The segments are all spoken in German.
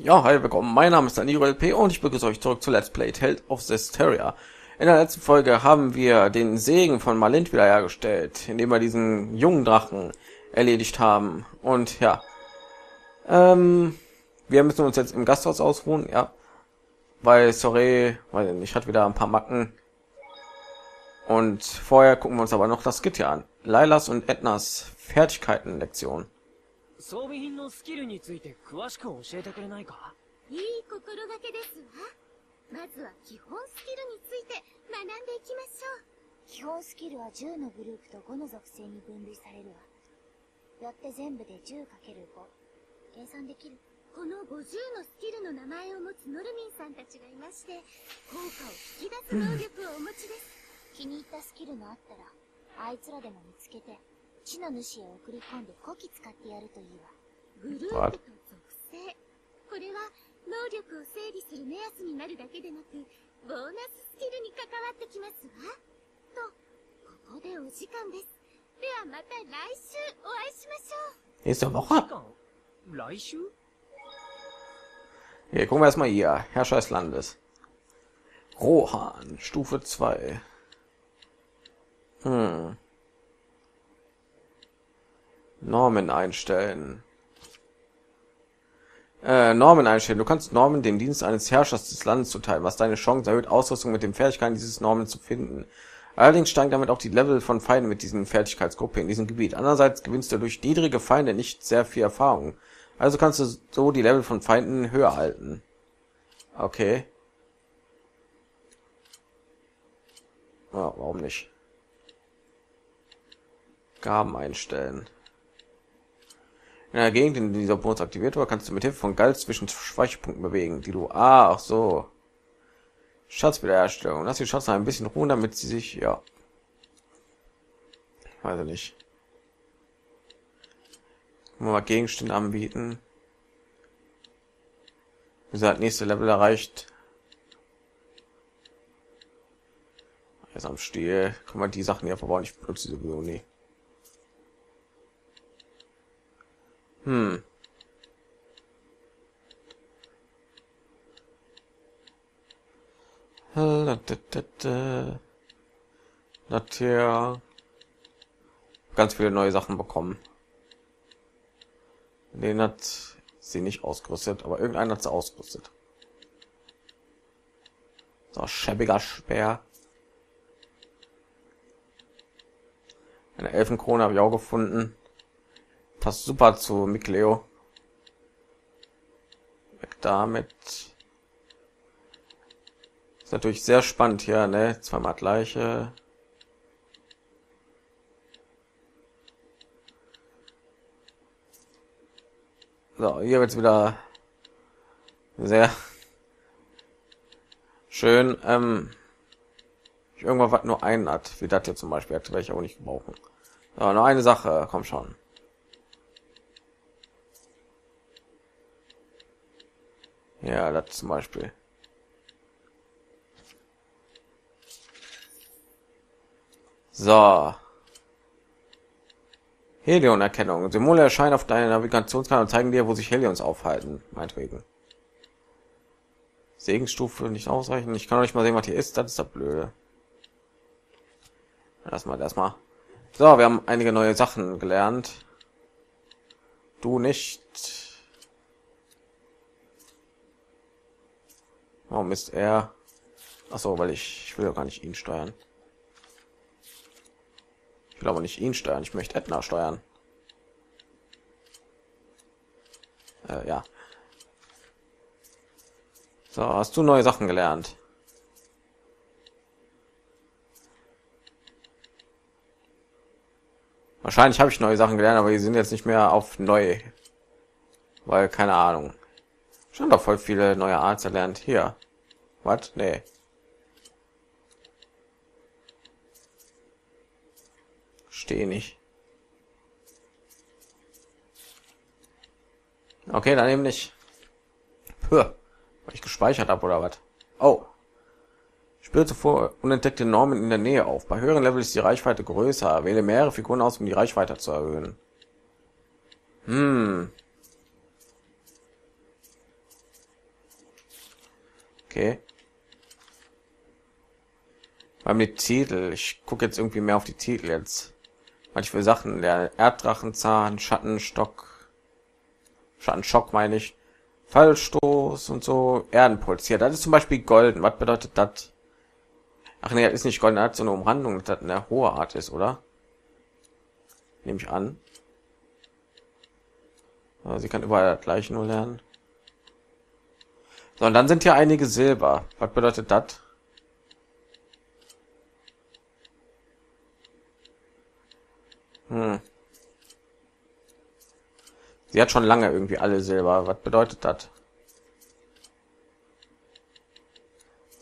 Ja, hi, willkommen. Mein Name ist Danilo LP und ich begrüße euch zurück zu Let's Play Tales of Zestiria. In der letzten Folge haben wir den Segen von Malint wiederhergestellt, indem wir diesen jungen Drachen erledigt haben. Und ja, ähm, wir müssen uns jetzt im Gasthaus ausruhen, ja, weil Sorey, weil ich hat wieder ein paar Macken. Und vorher gucken wir uns aber noch das Skit hier an. Lailas und Ednas Fertigkeiten-Lektion. 装備品のスキルについて詳しく教えてくれないか？いい心がけですわ。まずは基本スキルについて学んでいきましょう。基本スキルは10のグループと5の属性に分類されるわ。よって全部で 10×5 計算できる。この50のスキルの名前を持つノルミンさんたちがいまして効果を引き出す能力をお持ちです。気に入ったスキルのあったらあいつらでも見つけて地の主へ送り込んで古希使ってやるといいわ。グループと属性。これは能力を整理する目安になるだけでなくボーナススキルに関わってきますわ。とここでお時間です。ではまた来週お会いしましょう。Nächste Hier, gucken wir erstmal hier. Herrscher des Landes. Rohan, Stufe 2. Hm. Normen einstellen. Äh, Normen einstellen. Du kannst Normen den Dienst eines Herrschers des Landes zuteilen, was deine Chance erhöht, Ausrüstung mit den Fertigkeiten dieses Normen zu finden. Allerdings steigen damit auch die Level von Feinden mit diesen Fertigkeitsgruppe in diesem Gebiet. Andererseits gewinnst du durch niedrige Feinde nicht sehr viel Erfahrung. Also kannst du so die Level von Feinden höher halten. Okay. Ja, warum nicht? Gaben einstellen. In der Gegend, in dieser Bonus aktiviert war, kannst du mit Hilfe von Galt zwischen Schwächepunkten bewegen, die du... Ah, ach so. Schatzwiederherstellung. Lass die Schatz ein bisschen ruhen, damit sie sich... Ja. Weiß ich nicht. Mal Gegenstände anbieten. Wie gesagt, nächste Level erreicht. Jetzt am Stiel. Kann man die Sachen hier verbauen? Ich benutze sie sowieso nie. Hm. Das hier ganz viele neue Sachen bekommen. Den hat sie nicht ausgerüstet, aber irgendeiner hat sie ausgerüstet. So, schäbiger Speer. Eine Elfenkrone habe ich auch gefunden. Passt super zu Mikleo. Weg damit. Ist natürlich sehr spannend hier, ne? Zweimal gleiche. So, hier wird's wieder sehr schön. Ähm, irgendwann was nur einen hat, wie das hier zum Beispiel, werde ich auch nicht gebrauchen. So, nur eine Sache, komm schon. Ja, das zum Beispiel. So. Helion-Erkennung. Symbole erscheinen auf deiner Navigationskarte und zeigen dir, wo sich Helions aufhalten. Meinetwegen. Segensstufe nicht ausreichen. Ich kann euch mal sehen, was hier ist. Das ist das Blöde. Lass mal das mal. So, wir haben einige neue Sachen gelernt. Du nicht. Warum ist er? Ach so, weil ich, ich will ja gar nicht ihn steuern. Ich will aber nicht ihn steuern. Ich möchte Edna steuern. Äh, ja. So, hast du neue Sachen gelernt? Wahrscheinlich habe ich neue Sachen gelernt, aber die sind jetzt nicht mehr auf neu. Weil, keine Ahnung. Schon doch voll viele neue Arts erlernt. Hier. Was? Nee. Stehe nicht. Okay, dann eben nicht. Puh, weil ich gespeichert habe oder was? Oh. Spüre zuvor unentdeckte Normen in der Nähe auf. Bei höheren Level ist die Reichweite größer. Wähle mehrere Figuren aus, um die Reichweite zu erhöhen. Hm. Okay. Beim die Titel, ich gucke jetzt irgendwie mehr auf die Titel jetzt. Manche Sachen, der Erddrachenzahn, Schattenstock, Schattenschock meine ich, Fallstoß und so, Erdenpuls. Ja, das ist zum Beispiel golden. Was bedeutet das? Ach nee, das ist nicht golden, das hat so eine Umrandung, dass das eine hohe Art ist, oder? Nehme ich an. Aber sie kann überall das gleiche nur lernen. So, und dann sind hier einige Silber. Was bedeutet das? Hm. Sie hat schon lange irgendwie alle Silber. Was bedeutet das?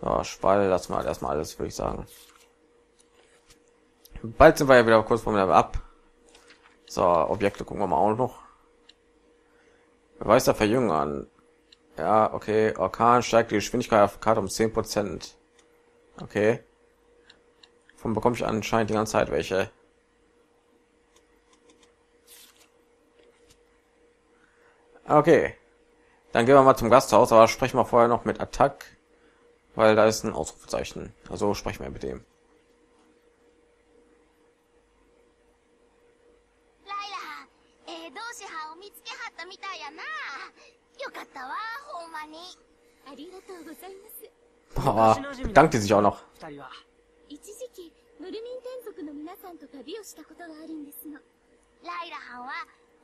So, Schwall, lass mal erstmal alles, würde ich sagen. Bald sind wir ja wieder kurz vom Level ab. So, Objekte gucken wir mal auch noch. Weißer Verjüngern. Ja, okay. Orkan steigt die Geschwindigkeit auf Karte um 10%. Okay. Von bekomme ich anscheinend die ganze Zeit welche. Okay. Dann gehen wir mal zum Gasthaus, aber sprechen wir vorher noch mit Attack, weil da ist ein Ausrufezeichen. Also sprechen wir mit dem. ライラええ同志派を見つけはったみたいやなよかったわほんまにありがとうございます。Boah, bedankte sich auch noch. 二人は。一時期ノルミン天族の皆さんと旅をしたことがあるんですの。ライラはんは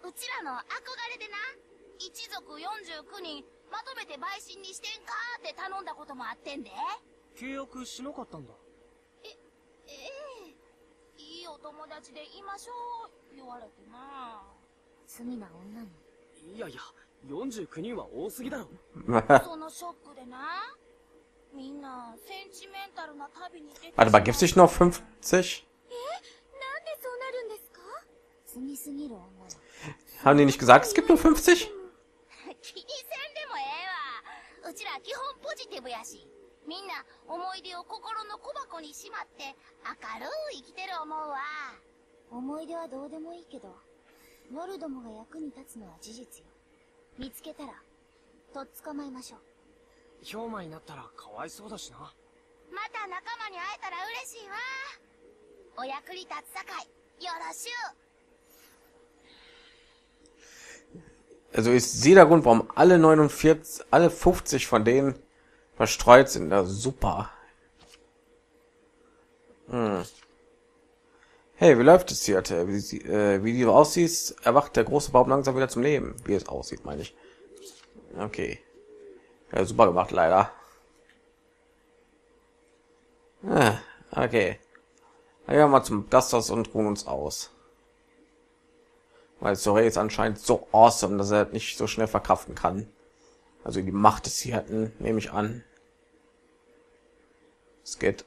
うちらの憧れでな。一族49人まとめて陪審にしてんかって頼んだこともあってんで。契約しなかったんだ。ええいいお友達でいましょう言われてな。罪な女にいやいや49人は多すぎだろ。そのショックでな。みんな、センチメンタルな旅にあれば、ギフティシの 50? え？なんでそうなるんですか？積みすぎる女だ。はんにんにしくざくすけど 50? せんでもええわ。うちら基本ポジティブやし。みんな、思い出を心の小箱にしまって、明るい生きてる思うわ。思い出はどうでもいいけど、ノルドもが役に立つのは事実よ。見つけたらとっ捕まえましょう氷馬になったらかわいそうだしなまた仲間に会えたら嬉しいわお役に立つさかいよろしゅう Also ist sie der Grund, warum alle 49, alle 50 von denen verstreut sind. Ja, super. Hm. Hey, wie läuft es hier? Wie, äh, wie du aussiehst, erwacht der große Baum langsam wieder zum Leben. Wie es aussieht, meine ich. Okay. Ja, super gemacht, leider. Ah, okay. Wir mal zum Gasthaus und ruhen uns aus. Weil Sorey ist anscheinend so awesome, dass er nicht so schnell verkraften kann. Also die Macht des Hirten, nehme ich an. Es geht.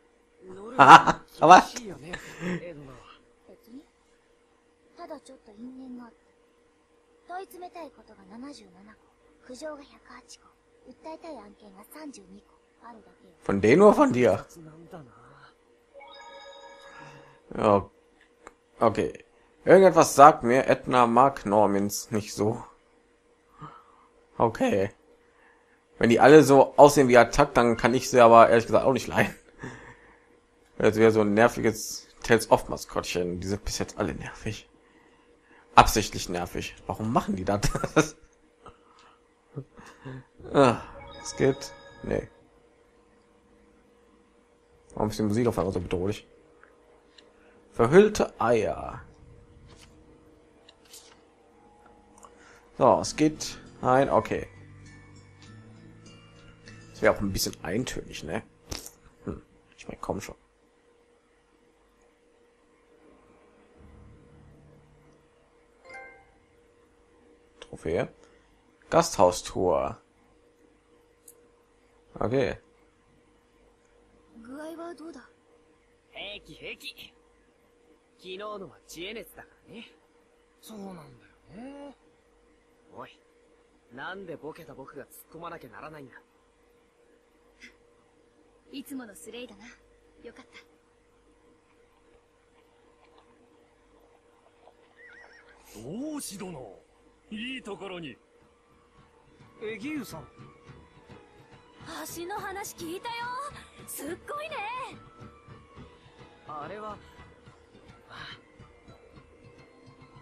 ほんとノルミンの力って面白いな顔ほどじゃないけどノルミンさんたちのお助け能力は素晴らしいですわそれぞれ効果も違いますし顔は完全に同じなのにね組み合わせ方で効果が変わるんだよな生意気すぎノルのくせにはい組み合わせられるノルミンさんの数も増えていくはずですわノルかけるノルイコールノル地獄ノルミンああわ厳しいよねエドナは別にただちょっと因縁があって問い詰めたいことが77個苦情が108個訴えたい案件が32個あるだけよ Von denen oder von dir? なんだな Ja. Okay. Irgendetwas sagt mir, Edna mag Normins nicht so. Okay. Wenn die alle so aussehen wie Attack, dann kann ich sie aber ehrlich gesagt auch nicht leiden. Das wäre so ein nerviges Tales of Maskottchen. Die sind bis jetzt alle nervig. Absichtlich nervig. Warum machen die das? ah, es geht. Nee. Warum ist die Musik auf einmal so bedrohlich? Verhüllte Eier. So, es geht ein, okay. Das wäre auch ein bisschen eintönig, ne? Hm. Ich meine, komm schon. Trophäe. Gasthaustour. Okay. 具合はどうだ？平気平気。昨日のは知恵熱だからね。そうなんだよね。おい、なんでボケた僕が突っ込まなきゃならないんだ？いつものスレイだなよかった同志殿。いいところに。エギウさん。橋の話聞いたよ。すっごいね。あれは、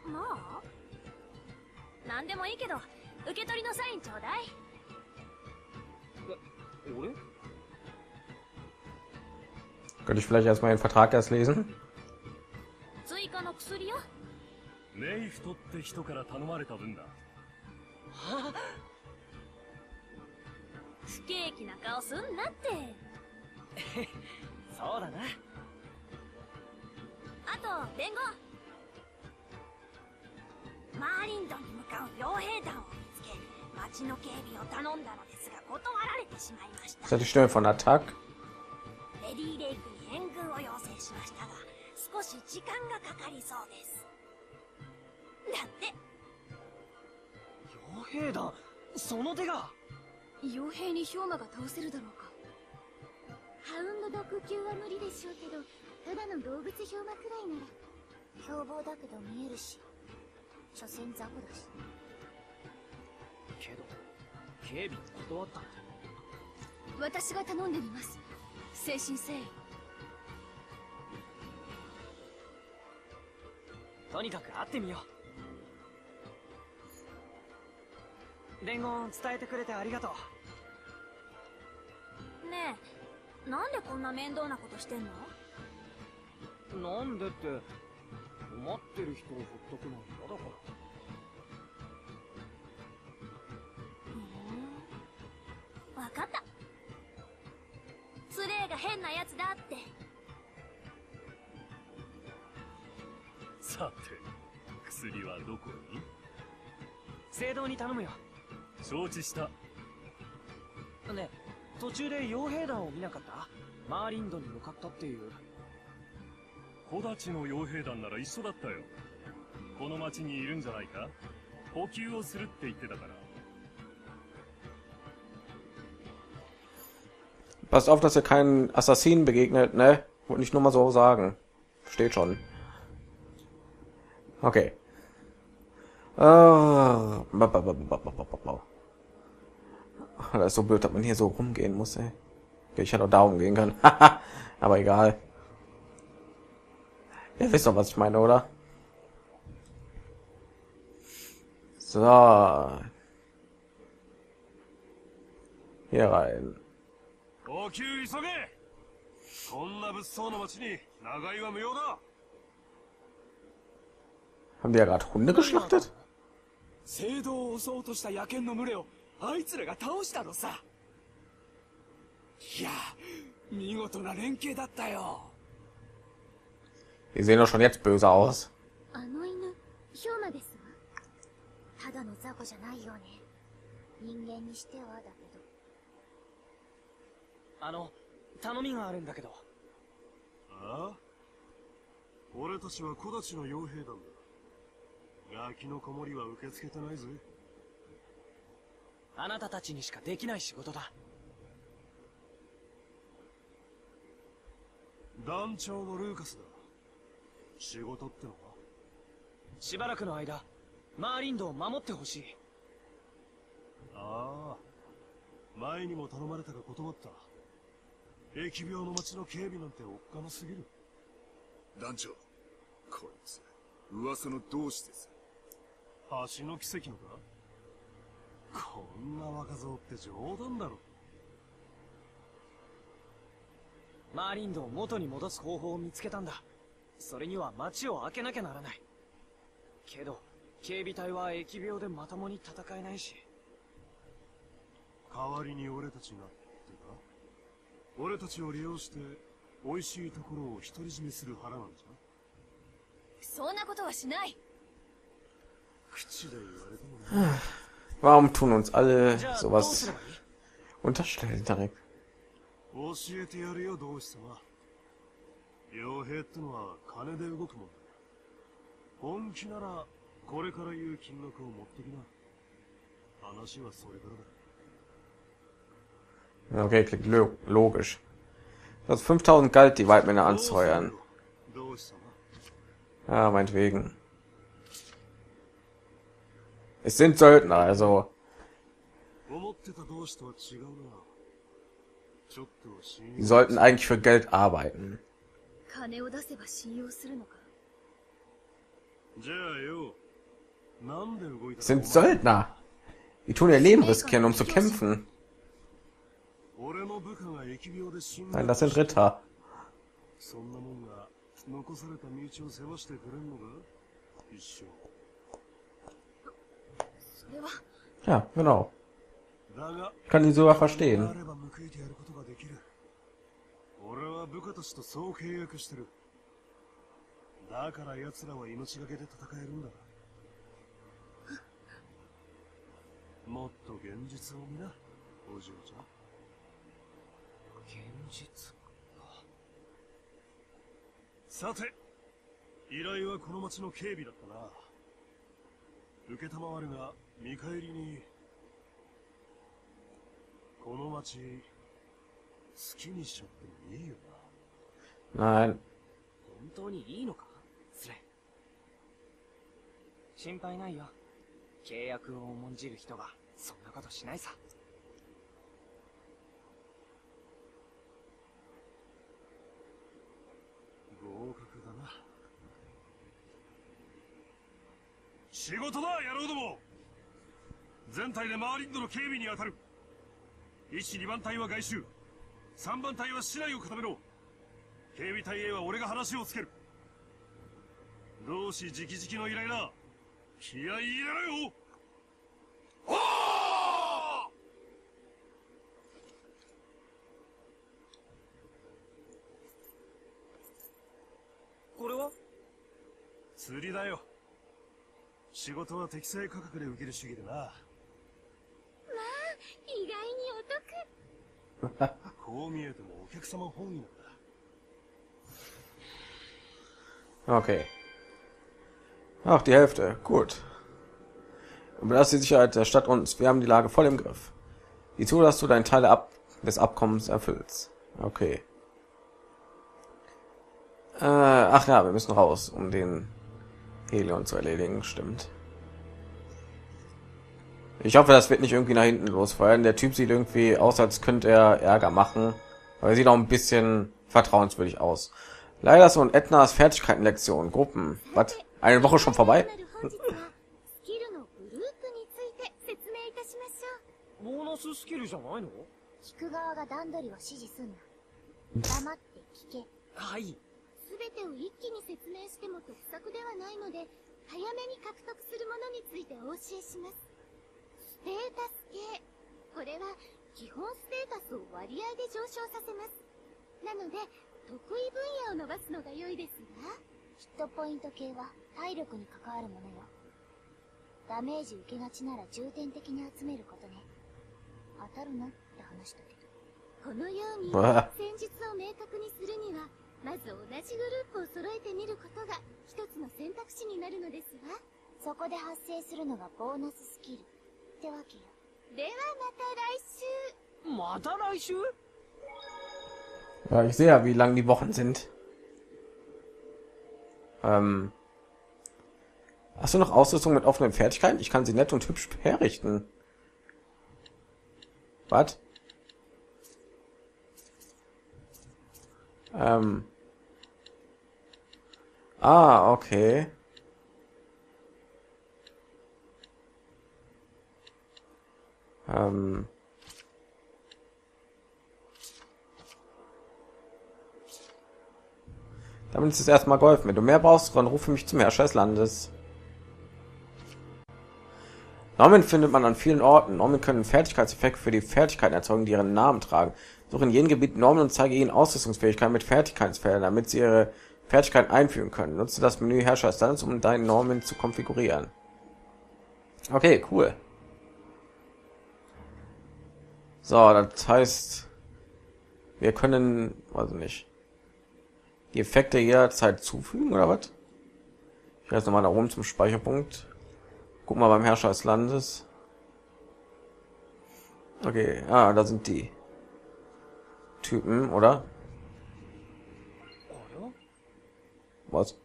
もう何でもいいけど受け取りのサインちょうだい。俺？Könnte ich vielleicht erstmal den Vertrag erst lesen? 追加の薬よネイフトって人から頼まれた分だ。不景気な顔すんなって そうだな。あと伝言マーリンドンに向かう傭兵団を見つけ町の警備を頼んだのですが断られてしまいまし Ist た das die Stimme von Attack? レディーレイクに援軍を要請しましたが少し時間がかかりそうですだって傭兵団、その手が。傭兵に氷馬が倒せるだろうかハウンドドッグ級は無理でしょうけどただの動物氷馬くらいなら凶暴だけど見えるし所詮雑魚だしけど、警備断ったんだ。私が頼んでみます誠心誠意とにかく会ってみよう。伝言伝えてくれてありがとう。ねえなんでこんな面倒なことしてんの？なんでって、困ってる人をほっとくの嫌だから。わかったツレイが変なやつだってさて、薬はどこに？聖堂に頼むよ。承知した。ねえ途中で傭兵団を見なかったマーリンドに向かったっていう。小立の傭兵団なら一緒だったよ。この町にいるんじゃないか補給をするって言ってたから。Passt auf, dass ihr keinen Assassinen begegnet, ne? Wollte ich nur mal so sagen. Steht schon. Okay. Ah, Das ist so blöd, dass man hier so rumgehen muss, ey. Okay, ich hätte auch da umgehen können. Aber egal. Ihr wisst doch, was ich meine, oder? So. Hier rein. 補給急げこんな物騒な町に長居は無用だ Haben die ja gerade Hunde geschlachtet? 聖堂を襲おうとした野犬の群れを あいつらが倒したのさいや見事な連携だったよ Die sehen doch schon jetzt böse aus. あの犬氷馬ですわただの雑魚じゃないよね人間にしてはだけどあの、頼みがあるんだけど。ああ？俺たちは小立の傭兵団だ。ガキの子守は受け付けてないぜ。あなたたちにしかできない仕事だ。団長のルーカスだ。仕事ってのは？しばらくの間、マーリンドを守ってほしい。ああ。前にも頼まれたが断った。疫病の町の警備なんておっかなすぎる。団長こいつ噂の同志です橋の奇跡のか？こんな若造って冗談だろ。マーリンドを元に戻す方法を見つけたんだ。それには街を開けなきゃならない。けど、警備隊は疫病でまともに戦えないし。代わりに俺たちがってか俺たちを利用して美味しいところを独り占めする腹なんじゃそんなことはしない口で言われてもね Warum tun uns alle じゃあ、どうす sowas ればいい unterstellen direkt? 教えてやるよ同志様傭兵ってのは金で動くもんだ本気ならこれから言う金額を持ってきな話はそれからだ Okay, klingt lo logisch. Das 5000 Galt, die Waldmänner どうする anzuheuern. よ同志様 Ja, meinetwegen. Es sind Söldner, also. Die sollten eigentlich für Geld arbeiten. Es sind Söldner. Die tun ihr Leben riskieren, um zu kämpfen. Nein, das sind Ritter. Ja, genau. Kann ihn sogar verstehen. だから奴らは命がけで戦えるんだもっと現実を見なお嬢ちゃん現実かさて依頼はこの町の警備だったな受けたまわるが見返りにこの町好きにしちゃってもいいよ Nein. 本当にいいのかスレ。心配ないよ。契約を重んじる人がそんなことしないさ合格だな仕事だ野郎ども。全体でマーリンドの警備に当たる。1、2番隊は外周。3番隊は市内を固めろ。警備隊へは俺が話をつける。同志直々の依頼だ。気合い入れろよ。おーこれは？釣りだよ仕事は適正価格で受ける主義でな意外にお得こう見えてもお客様本位なんだ Okay. Ach, die Hälfte. Gut. Überlass die Sicherheit der Stadt uns. Wir haben die Lage voll im Griff. Sieh zu, dass du deinen Teil ab des Abkommens erfüllst. Okay. Äh, ach ja, wir müssen raus, um den Helion zu erledigen. Stimmt. Ich hoffe, das wird nicht irgendwie nach hinten losfeuern. Der Typ sieht irgendwie aus, als könnte er Ärger machen. Aber er sieht auch ein bisschen vertrauenswürdig aus. Leider so ein Ednas Fertigkeitenlektion. Gruppen. Was? Eine Woche schon vorbei? 全てを一気に説明しても得策ではないので早めに獲得するものについてお教えします。ステータス系。これは基本ステータスを割合で上昇させます。なので得意分野を伸ばすのが良いですが。ヒットポイント系は体力に関わるものよ。ダメージ受けがちなら重点的に集めることね。当たるなって話だけど。このように戦術を明確にするにはまず同じグループを揃えてみることが一つの選択肢になるのですわそこで発生するのがボーナススキルってわけよではまた来週また来週 Ja, ich sehe ja, wie lang die Wochen sind. Ähm. Hast du noch Ausrüstung mit offenen Fertigkeiten? Ich kann sie nett und hübsch herrichten. Was? Ähm. Ah, okay. Ähm. Damit ist es erstmal geholfen. Wenn du mehr brauchst, dann rufe mich zum Herrscher des Landes. Normen findet man an vielen Orten. Normen können Fertigkeitseffekte für die Fertigkeiten erzeugen, die ihren Namen tragen. Suche in jedem Gebiet Normen und zeige ihnen Ausrüstungsfähigkeiten mit Fertigkeitsfeldern, damit sie ihre Fertigkeiten einfügen können. Nutze das Menü Herrscher Landes, um deinen Normen zu konfigurieren. Okay, cool. So, das heißt, Wir können, also nicht, die Effekte jederzeit zufügen oder was? Ich weiß noch mal nach oben zum Speicherpunkt. Guck mal beim Herrscher des Landes. Okay, ah, da sind die Typen, oder? Was?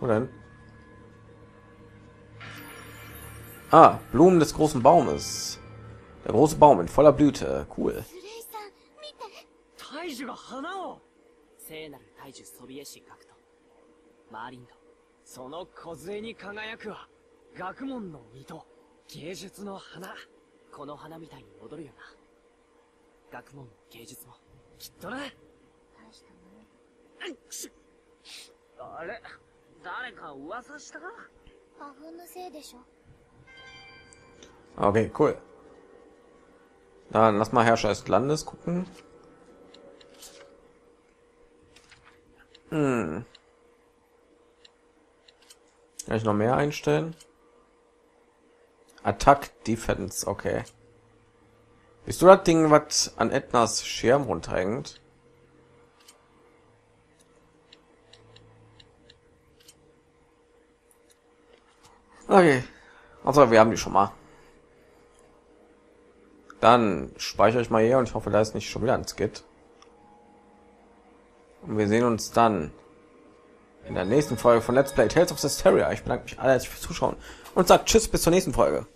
Wo denn? Ah, Blumen des großen Baumes. Der große Baum in voller Blüte. Cool. スレイさん見て大樹が花を聖なる大樹ソビエシ学とマーリンドその梢に輝くは学問の実と芸術の花この花みたいに踊るよな学問も芸術もきっとな大したものあれ誰か噂した花粉のせいでしょ Okay, cool. Dann lass mal Herrscher des Landes gucken. Hm. Kann ich noch mehr einstellen? Attack Defense, okay. Bist du das Ding, was an Ednas Schirm runterhängt? Okay. Also wir haben die schon mal. Dann speichere ich mal hier und ich hoffe, da ist nicht schon wieder ein Skit. Und wir sehen uns dann in der nächsten Folge von Let's Play Tales of Systeria. Ich bedanke mich alle fürs Zuschauen und sage Tschüss bis zur nächsten Folge.